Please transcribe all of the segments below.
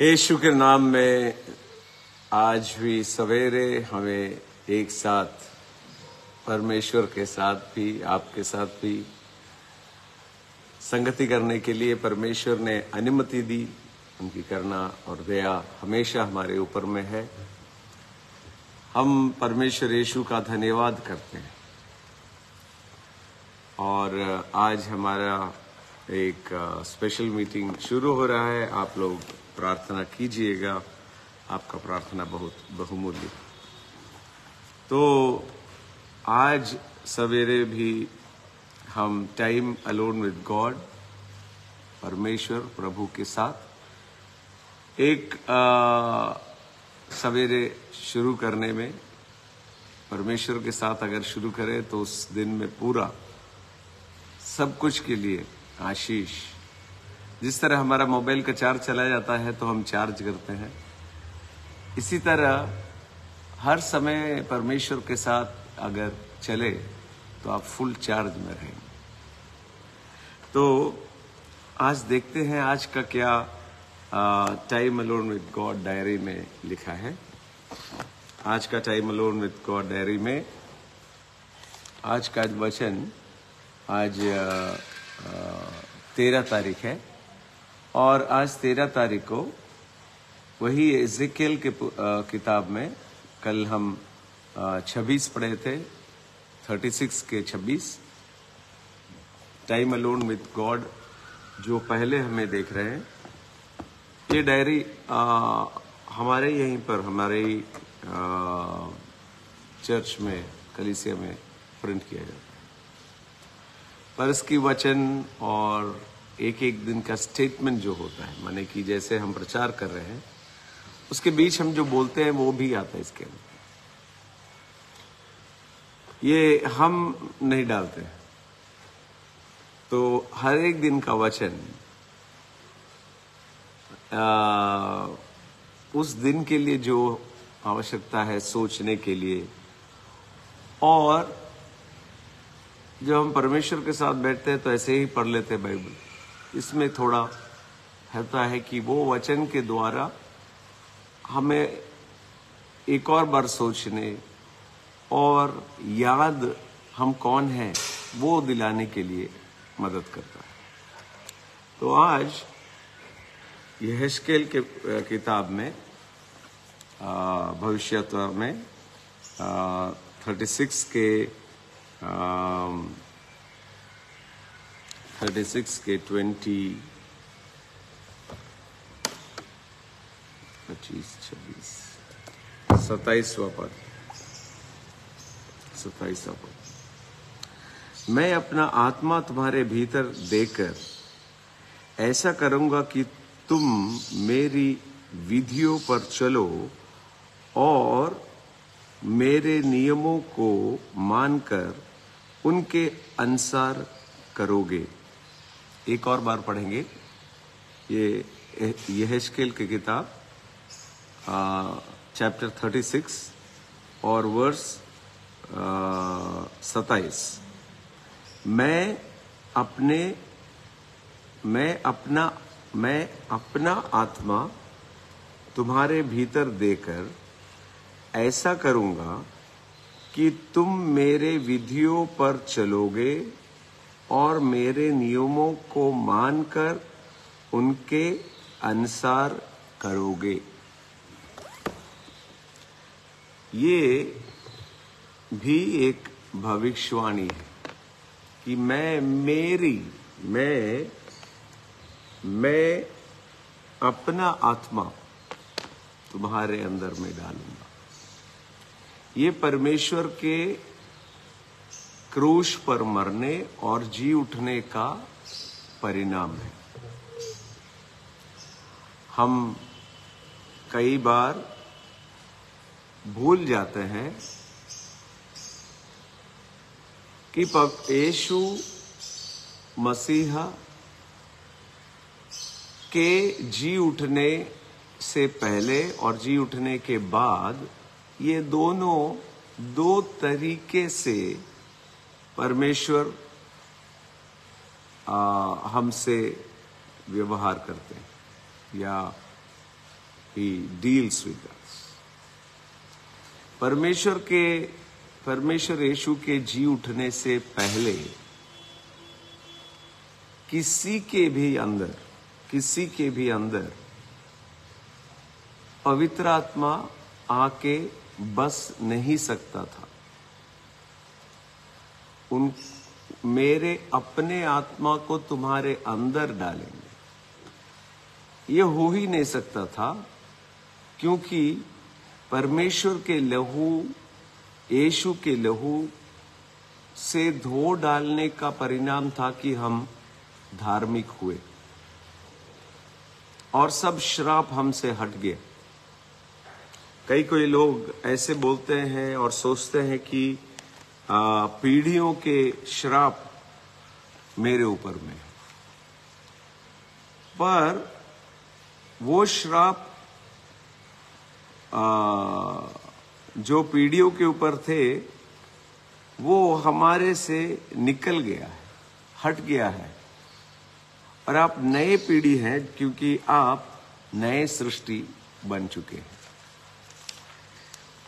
यीशु के नाम में आज भी सवेरे हमें एक साथ, परमेश्वर के साथ भी, आपके साथ भी संगति करने के लिए परमेश्वर ने अनुमति दी। उनकी करना और दया हमेशा हमारे ऊपर में है। हम परमेश्वर यीशु का धन्यवाद करते हैं। और आज हमारा एक स्पेशल मीटिंग शुरू हो रहा है। आप लोग प्रार्थना कीजिएगा। आपका प्रार्थना बहुत बहुमूल्य। तो आज सवेरे भी हम टाइम अलोन विद गॉड परमेश्वर प्रभु के साथ एक आ, सवेरे शुरू करने में परमेश्वर के साथ अगर शुरू करें तो उस दिन में पूरा सब कुछ के लिए आशीष जिस तरह हमारा मोबाइल का चार्ज चला जाता है तो हम चार्ज करते हैं। इसी तरह हर समय परमेश्वर के साथ अगर चले तो आप फुल चार्ज में रहेंगे तो आज देखते हैं, आज का क्या time alone with God diary में लिखा है। आज का time alone with God diary में, आज का वचन, आज तेरह तारीख है। और आज तेरह तारीख को वही एजिकल के किताब में कल हम छब्बीस पढ़े थे थर्टी सिक्स के छब्बीस। टाइम अलोन विथ गॉड जो पहले हमें देख रहे हैं। ये डायरी हमारे यहीं पर, हमारे चर्च में, कलिसिया में प्रिंट किया जाता है पर इसकी वचन और एक एक दिन का स्टेटमेंट जो होता है, माने कि जैसे हम प्रचार कर रहे हैं, उसके बीच हम जो बोलते हैं, वो भी आता है इसके अंदर। ये हम नहीं डालते। तो हर एक दिन का वचन उस दिन के लिए जो आवश्यकता है सोचने के लिए, और जब हम परमेश्वर के साथ बैठते हैं तो ऐसे ही पढ़ लेते हैं बाइबल इसमें थोड़ा रहता है कि वो वचन के द्वारा हमें एक और बार सोचने और याद हम कौन हैं वो दिलाने के लिए मदद करता है। तो आज यह स्केल के किताब में भविष्य में थर्टी सिक्स के आ, 36 के 20 पच्चीस, छब्बीस। सताइसवा पद। सताइसवा पद। मैं अपना आत्मा तुम्हारे भीतर देकर ऐसा करूँगा कि तुम मेरी विधियों पर चलो और मेरे नियमों को मानकर उनके अनुसार करोगे। एक और बार पढ़ेंगे। ये, यह स्केल की किताब चैप्टर थर्टी सिक्स और वर्स सताइस मैं अपने, मैं अपना मैं अपना आत्मा तुम्हारे भीतर देकर ऐसा करूँगा कि तुम मेरे विधियों पर चलोगे और मेरे नियमों को मानकर उनके अनुसार करोगे। ये भी एक भविष्यवाणी है कि मैं मेरी, मैं मैं अपना आत्मा तुम्हारे अंदर में डालूँगा। ये परमेश्वर के क्रूश पर मरने और जी उठने का परिणाम है। हम कई बार भूल जाते हैं कि यीशु मसीहा के जी उठने से पहले और जी उठने के बाद ये दोनों दो तरीके से परमेश्वर हमसे व्यवहार करते हैं, या ही डील्स विद परमेश्वर के, परमेश्वर यीशु के जी उठने से पहले किसी के भी अंदर, किसी के भी अंदर पवित्र आत्मा आके बस नहीं सकता था। उन, मेरे अपने आत्मा को तुम्हारे अंदर डालेंगे। ये हो ही नहीं सकता था, क्योंकि परमेश्वर के लहू, यीशु के लहू से धो डालने का परिणाम था कि हम धार्मिक हुए। और सब श्राप हमसे हट गया कई कोई लोग ऐसे बोलते हैं और सोचते हैं कि पीढ़ियों के श्राप मेरे ऊपर में पर वो श्राप जो पीढ़ियों के ऊपर थे, वो हमारे से निकल गया है, हट गया है। और आप नए पीढ़ी हैं, क्योंकि आप नए सृष्टि बन चुके हैं।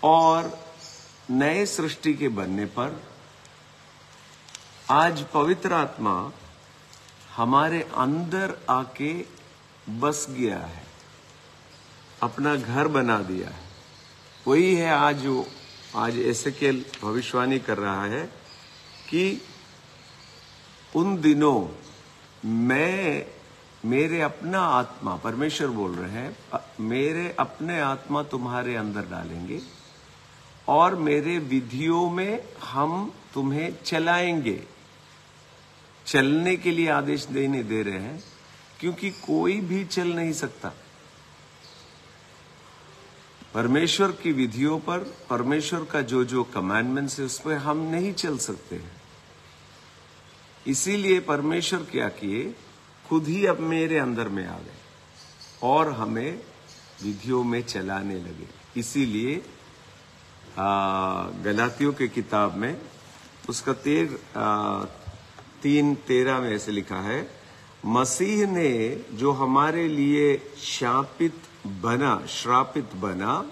और नए सृष्टि के बनने पर आज पवित्र आत्मा हमारे अंदर आके बस गया है, अपना घर बना दिया है। वही है आज वो, आज ऐसे के भविष्यवाणी कर रहा है कि उन दिनों मैं, मेरे अपना आत्मा, परमेश्वर बोल रहे हैं, मेरे अपने आत्मा तुम्हारे अंदर डालेंगे। और मेरे विधियों में हम तुम्हें चलाएँगे। चलने के लिए आदेश देने दे रहे हैं, क्योंकि कोई भी चल नहीं सकता। परमेश्वर की विधियों पर, परमेश्वर का जो जो कमांडमेंट्स है, उस पर हम नहीं चल सकते हैं। इसीलिए परमेश्वर क्या किए? खुद ही अब मेरे अंदर में आ गए और हमें विधियों में चलाने लगे। इसीलिए गलातियों के किताब में उसका तेर आ, तीन तेरह में ऐसे लिखा है मसीह ने जो हमारे लिए शापित बना श्रापित बना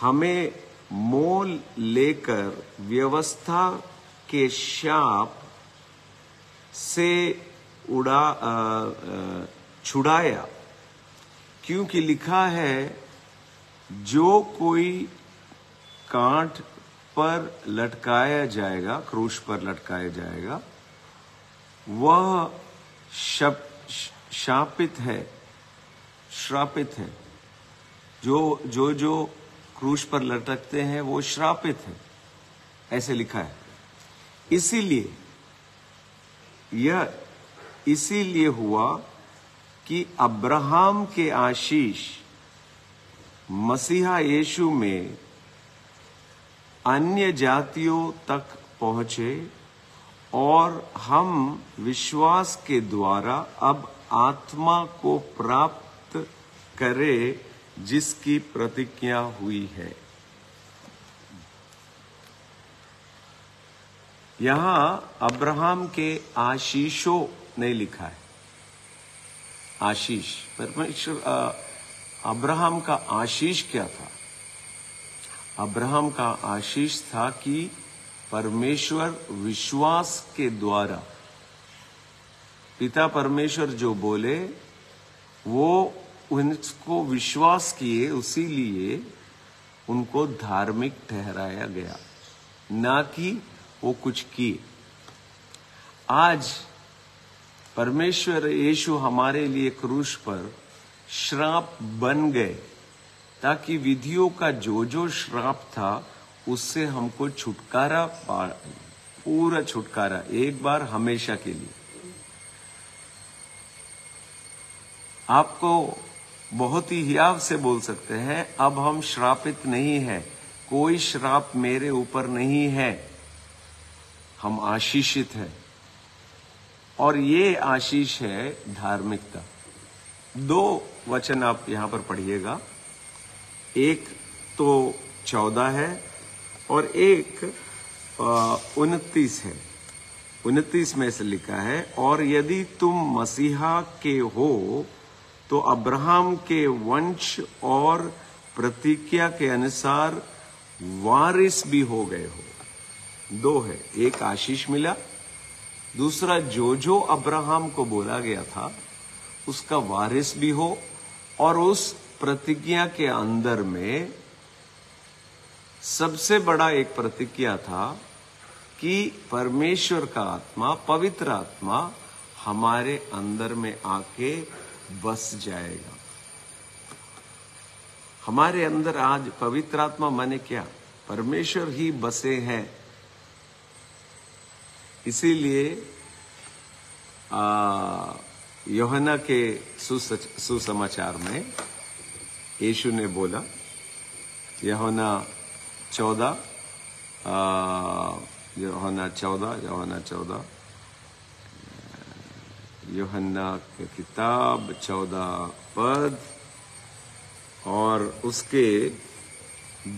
हमें मोल लेकर व्यवस्था के शाप से उड़ा छुड़ाया। क्योंकि लिखा है जो कोई कांट पर लटकाया जाएगा क्रूश पर लटकाया जाएगा वह शप, शापित है श्रापित है। जो जो जो क्रूश पर लटकते हैं वो श्रापित है। ऐसे लिखा है। इसीलिए यह इसीलिए हुआ कि अब्राहम के आशीष मसीहा यीशु में अन्य जातियों तक पहुँचे और हम विश्वास के द्वारा अब आत्मा को प्राप्त करें जिसकी प्रतिज्ञा हुई है। यहाँ अब्राहम के आशीषों ने लिखा है। आशीष, परमेश्वर अब्राहम का आशीष क्या था? अब्राहम का आशीष था कि परमेश्वर विश्वास के द्वारा पिता परमेश्वर जो बोले, वो उनको विश्वास किए, उसी लिए उनको धार्मिक ठहराया गया। ना कि वो कुछ किए। आज परमेश्वर यीशु हमारे लिए क्रूश पर श्राप बन गए। ताकि विधियों का जो जो श्राप था, उससे हमको छुटकारा पूरा छुटकारा, एक बार हमेशा के लिए। आपको बहुत ही हियाव से बोल सकते हैं, अब हम श्रापित नहीं है। कोई श्राप मेरे ऊपर नहीं है। हम आशीषित हैं। और ये आशीष है धार्मिकता। दो वचन आप यहाँ पर पढ़िएगा। एक तो चौदह है और एक उनतीस है। उनतीस में से लिखा है, और यदि तुम मसीहा के हो तो अब्राहम के वंश और प्रतिज्ञा के अनुसार वारिस भी हो गए हो। दो है, एक आशीष मिला, दूसरा जो जो अब्राहम को बोला गया था, उसका वारिस भी हो और उस प्रतिज्ञा के अंदर में सबसे बड़ा एक प्रतिज्ञा था कि परमेश्वर का आत्मा, पवित्र आत्मा हमारे अंदर में आके बस जाएगा। हमारे अंदर आज पवित्र आत्मा माने क्या? परमेश्वर ही बसे हैं। इसीलिए योहना के सुसमाचार में यीशु ने बोला यहोना चौदह योहना चौदह योहना चौदह, योहन्ना की किताब चौदह पद और उसके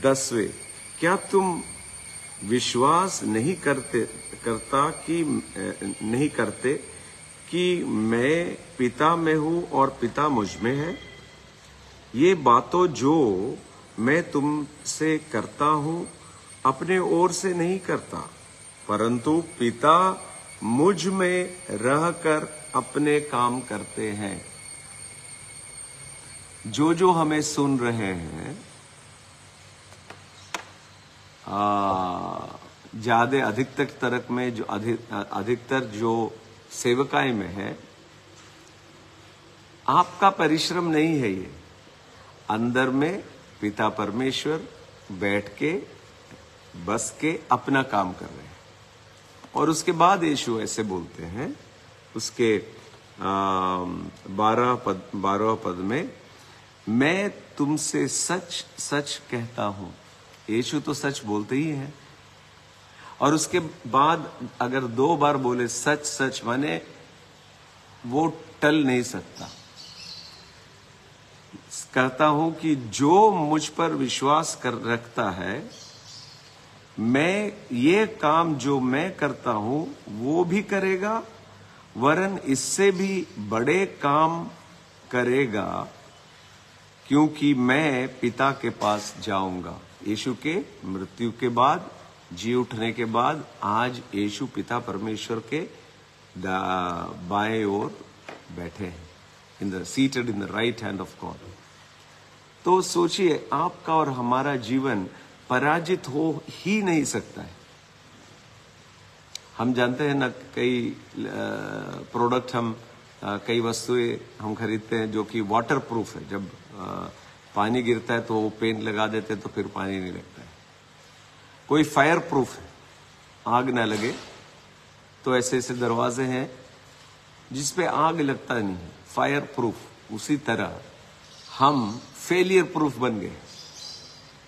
दसवें, क्या तुम विश्वास नहीं करते, करता कि नहीं करते कि मैं पिता में हूँ और पिता मुझमें है। ये बातों जो मैं तुमसे करता हूँ, अपने ओर से नहीं करता, परंतु पिता मुझमें रहकर अपने काम करते हैं। जो जो हमें सुन रहे हैं ज़्यादा अधिकतर तरक में जो अधिक अधिकतर जो सेवकाएँ में है, आपका परिश्रम नहीं है ये। अंदर में पिता परमेश्वर बैठ के, बस के अपना काम कर रहे हैं। और उसके बाद यीशु ऐसे बोलते हैं, उसके बारह पद बारह पद में, मैं तुमसे सच सच कहता हूँ। यीशु तो सच बोलते ही हैं। और उसके बाद अगर दो बार बोले, सच सच माने वो टल नहीं सकता। कहता हूँ कि जो मुझ पर विश्वास कर रखता है, मैं, ये काम जो मैं करता हूँ, वो भी करेगा, वरन इससे भी बड़े काम करेगा, क्योंकि मैं पिता के पास जाऊँगा। यीशु के मृत्यु के बाद जी उठने के बाद आज यीशु पिता परमेश्वर के बाएँ ओर बैठे हैं। In the seated in the right hand of God तो सोचिए, आपका और हमारा जीवन पराजित हो ही नहीं सकता है। हम जानते हैं ना, कई प्रोडक्ट हम कई वस्तुएँ हम खरीदते हैं जो कि वाटर प्रूफ है। जब पानी गिरता है तो वो पेन लगा देते हैं तो फिर पानी नहीं लगता है। कोई फायर प्रूफ है आग ना लगे तो ऐसे ऐसे दरवाजे हैं जिसपे आग लगता नहीं है। फायर प्रूफ उसी तरह हम फेलियर प्रूफ बन गए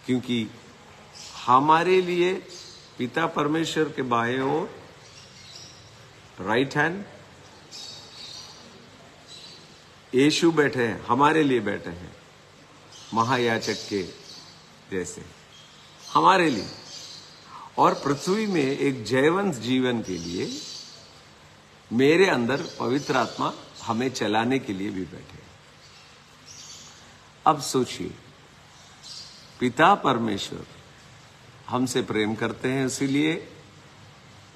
क्योंकि हमारे लिए पिता परमेश्वर के बाएँ ओर राइट हैंड यशु बैठे हैं, हमारे लिए बैठे हैं महायाचक के जैसे, हमारे लिए। और पृथ्वी में एक जयवंत जीवन के लिए मेरे अंदर पवित्र आत्मा हमें चलाने के लिए भी बैठे अब सोचिए, पिता परमेश्वर हमसे प्रेम करते हैं, इसीलिए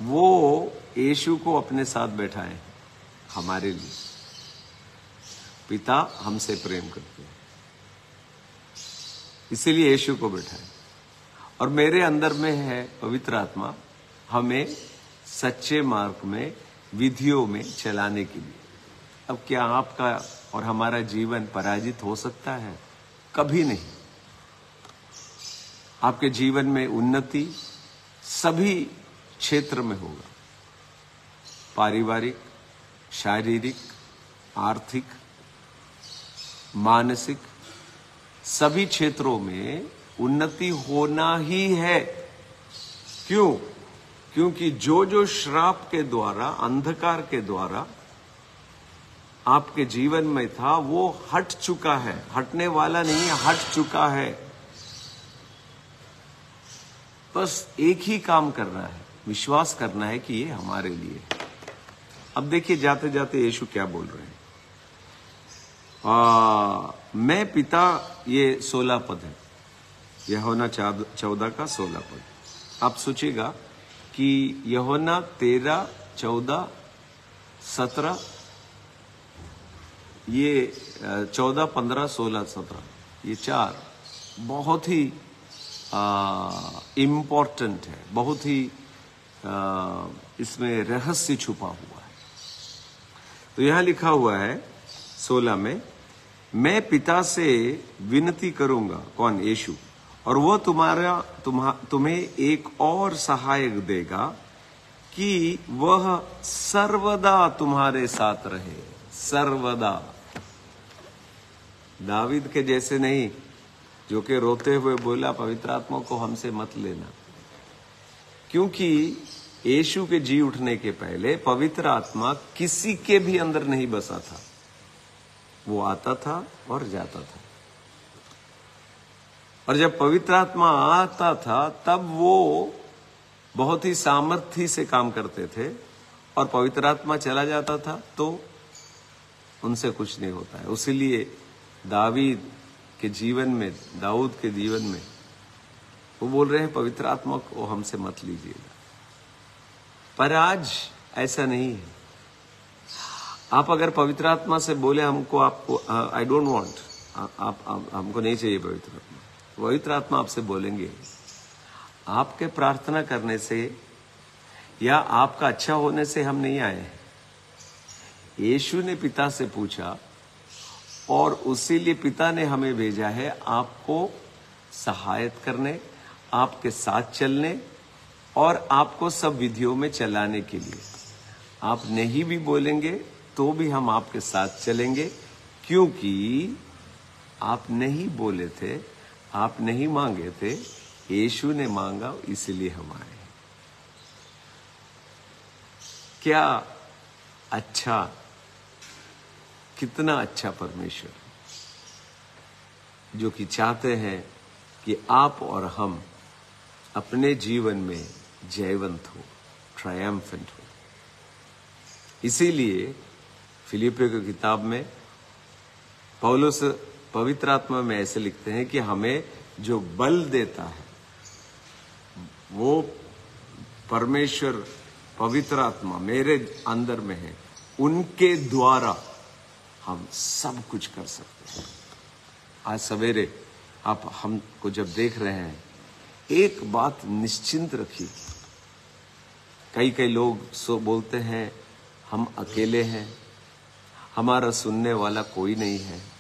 वो यीशु को अपने साथ बैठाए हमारे लिए। पिता हमसे प्रेम करते हैं, इसीलिए यीशु को बैठाए। और मेरे अंदर में है पवित्र आत्मा हमें सच्चे मार्ग में, विधियों में चलाने के लिए। अब क्या आपका और हमारा जीवन पराजित हो सकता है? कभी नहीं। आपके जीवन में उन्नति सभी क्षेत्र में होगा। पारिवारिक, शारीरिक, आर्थिक, मानसिक, सभी क्षेत्रों में उन्नति होना ही है। क्यों? क्योंकि जो जो श्राप के द्वारा अंधकार के द्वारा आपके जीवन में था वो हट चुका है। हटने वाला नहीं है हट चुका है। बस एक ही काम करना है विश्वास करना है कि ये हमारे लिए अब देखिए जाते जाते यीशु क्या बोल रहे हैं। आ, मैं पिता ये सोलह पद है। यहोना चौदह का सोलह पद आप सोचिएगा कि यहोना तेरह चौदह सत्रह ये चौदह पंद्रह सोलह सत्रह ये चार बहुत ही इम्पोर्टेंट है बहुत ही आ, इसमें रहस्य छुपा हुआ है। तो यहाँ लिखा हुआ है सोलह में मैं पिता से विनती करूँगा कौन? यीशु। और वो तुम्हारा तुम्हा, तुम्हें एक और सहायक देगा कि वह सर्वदा तुम्हारे साथ रहे सर्वदा। दाविद के जैसे नहीं जो कि रोते हुए बोला पवित्र आत्मा को हमसे मत लेना। क्योंकि यीशु के जी उठने के पहले पवित्र आत्मा किसी के भी अंदर नहीं बसा था। वो आता था और जाता था। और जब पवित्र आत्मा आता था तब वो बहुत ही सामर्थ्य से काम करते थे और पवित्र आत्मा चला जाता था तो उनसे कुछ नहीं होता है। उसीलिए दावीद के जीवन में दाऊद के जीवन में वो बोल रहे हैं पवित्र आत्मा को हमसे मत लीजिएगा। पर आज ऐसा नहीं है। आप अगर पवित्र आत्मा से बोले हमको आपको आई डोंट वांट आप, आप हमको नहीं चाहिए पवित्र आत्मा। पवित्र आत्मा आपसे बोलेंगे, आपके प्रार्थना करने से या आपका अच्छा होने से हम नहीं आए यीशु ने पिता से पूछा और उसी लिए पिता ने हमें भेजा है आपको सहायत करने, आपके साथ चलने और आपको सब विधियों में चलाने के लिए। आप नहीं भी बोलेंगे तो भी हम आपके साथ चलेंगे, क्योंकि आप नहीं बोले थे आप नहीं मांगे थे, यीशु ने मांगा, इसलिए हम आए क्या अच्छा कितना अच्छा परमेश्वर जो कि चाहते हैं कि आप और हम अपने जीवन में जयवंत हो ट्रायम्फेंट हो। इसीलिए फिलिपे की किताब में पौलुस पवित्र आत्मा में ऐसे लिखते हैं कि हमें जो बल देता है, वो परमेश्वर पवित्र आत्मा मेरे अंदर में है, उनके द्वारा हम सब कुछ कर सकते हैं। आज सवेरे आप, हमको जब देख रहे हैं, एक बात निश्चिंत रखिए। कई कई लोग सो बोलते हैं, हम अकेले हैं, हमारा सुनने वाला कोई नहीं है।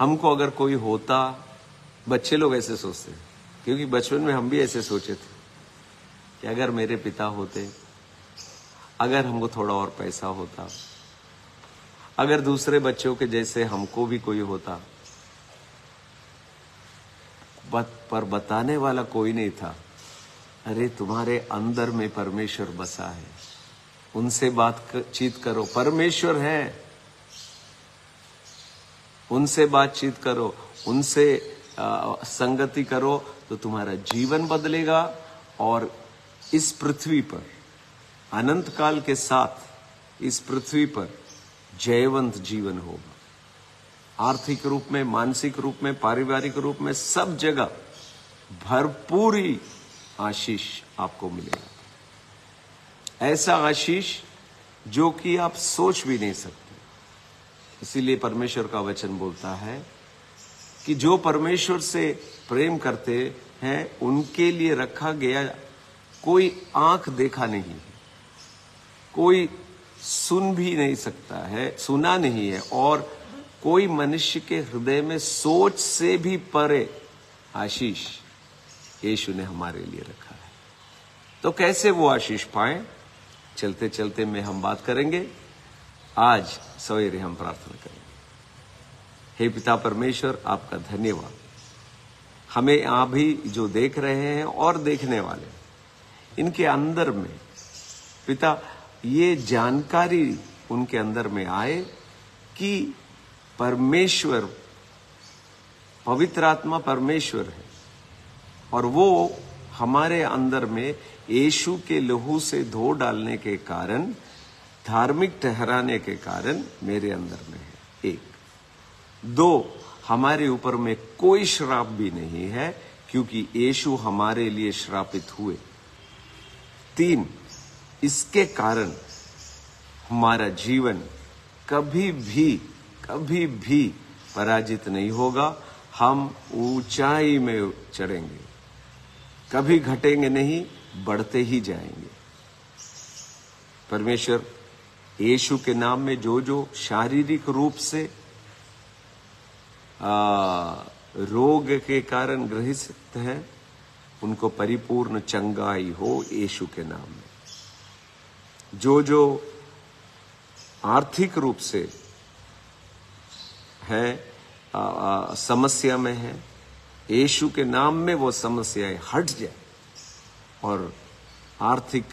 हमको अगर कोई होता बच्चे लोग ऐसे सोचते क्योंकि बचपन में हम भी ऐसे सोचे थे कि अगर मेरे पिता होते अगर हमको थोड़ा और पैसा होता अगर दूसरे बच्चों के जैसे हमको भी कोई होता बत, पर बताने वाला कोई नहीं था अरे तुम्हारे अंदर में परमेश्वर बसा है उनसे बातचीत करो परमेश्वर है। उनसे बातचीत करो, उनसे संगति करो तो तुम्हारा जीवन बदलेगा और इस पृथ्वी पर, अनंत काल के साथ इस पृथ्वी पर जयवंत जीवन होगा। आर्थिक रूप में, मानसिक रूप में, पारिवारिक रूप में सब जगह भरपूरी आशीष आपको मिलेगा। ऐसा आशीष जो कि आप सोच भी नहीं सकते। इसीलिए परमेश्वर का वचन बोलता है कि जो परमेश्वर से प्रेम करते हैं, उनके लिए रखा गया कोई आँख देखा नहीं है, कोई सुन भी नहीं सकता है, सुना नहीं है, और कोई मनुष्य के हृदय में सोच से भी परे आशीष यीशु ने हमारे लिए रखा है। तो कैसे वो आशीष पाए? चलते चलते में हम बात करेंगे। आज सवेरे हम प्रार्थना करेंगे हे पिता परमेश्वर, आपका धन्यवाद। हमें आप भी जो देख रहे हैं और देखने वाले, इनके अंदर में, पिता, ये जानकारी उनके अंदर में आए कि परमेश्वर, पवित्र आत्मा परमेश्वर है। और वो हमारे अंदर में यीशु के लहू से धो डालने के कारण धार्मिक ठहराने के कारण मेरे अंदर में है। एक। दो, हमारे ऊपर में कोई श्राप भी नहीं है, क्योंकि यीशु हमारे लिए श्रापित हुए। तीन, इसके कारण हमारा जीवन कभी भी कभी भी पराजित नहीं होगा। हम ऊंचाई में चढ़ेंगे। कभी घटेंगे नहीं, बढ़ते ही जाएँगे। परमेश्वर यीशु के नाम में जो जो शारीरिक रूप से आ, रोग के कारण ग्रहित हैं उनको परिपूर्ण चंगाई हो यीशु के नाम में। जो जो आर्थिक रूप से है आ, आ, समस्या में है यीशु के नाम में वो समस्याएँ हट जाए और आर्थिक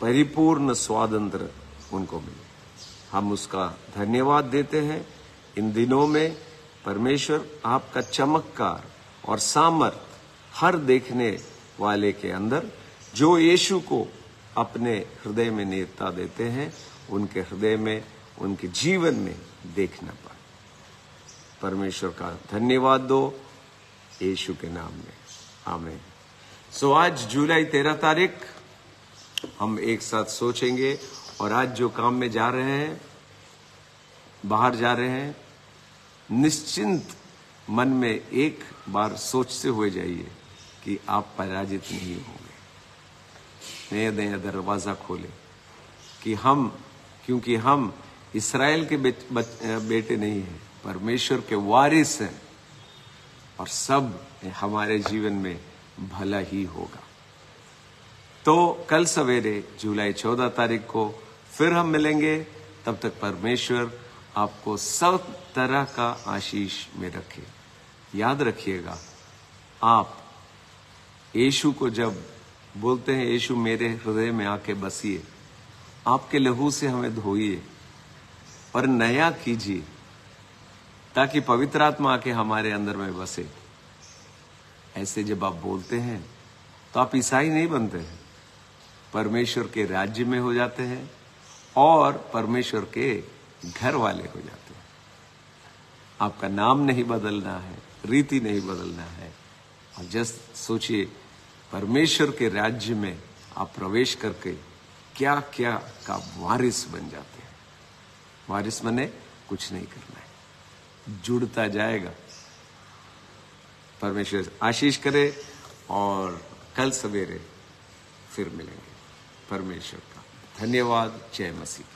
परिपूर्ण स्वातंत्र उनको मिले। हम उसका धन्यवाद देते हैं। इन दिनों में परमेश्वर आपका चमत्कार और सामर्थ हर देखने वाले के अंदर जो यीशु को अपने हृदय में नेता देते हैं उनके हृदय में उनके जीवन में देखना पाए परमेश्वर का धन्यवाद दो यीशु के नाम में। आमेन। सो so, आज जुलाई तेरह तारीख हम एक साथ सोचेंगे और आज जो काम में जा रहे हैं, बाहर जा रहे हैं, निश्चिंत मन में एक बार सोचते हुए जाइए कि आप पराजित नहीं होंगे। नया नया दरवाज़ा खोले कि हम, क्योंकि हम इसराइल के बेटे नहीं हैं, परमेश्वर के वारिस हैं और सब हमारे जीवन में भला ही होगा। तो कल सवेरे जुलाई चौदह तारीख को फिर हम मिलेंगे। तब तक परमेश्वर आपको सब तरह का आशीष में रखे। याद रखिएगा, आप यीशु को जब बोलते हैं, यीशु मेरे हृदय में आके बसिए, आपके लहू से हमें धोइए और नया कीजिए, ताकि पवित्र आत्मा आके हमारे अंदर में बसे। ऐसे जब आप बोलते हैं तो आप ईसाई नहीं बनते हैं। परमेश्वर के राज्य में हो जाते हैं और परमेश्वर के घर वाले हो जाते हैं। आपका नाम नहीं बदलना है, रीति नहीं बदलना है। और जस्ट सोचिए, परमेश्वर के राज्य में आप प्रवेश करके क्या क्या का वारिस बन जाते हैं। वारिस बने कुछ नहीं करना है। जुड़ता जाएगा। परमेश्वर आशीष करे और कल सवेरे फिर मिलेंगे। परमेश्वर धन्यवाद जय मसीह।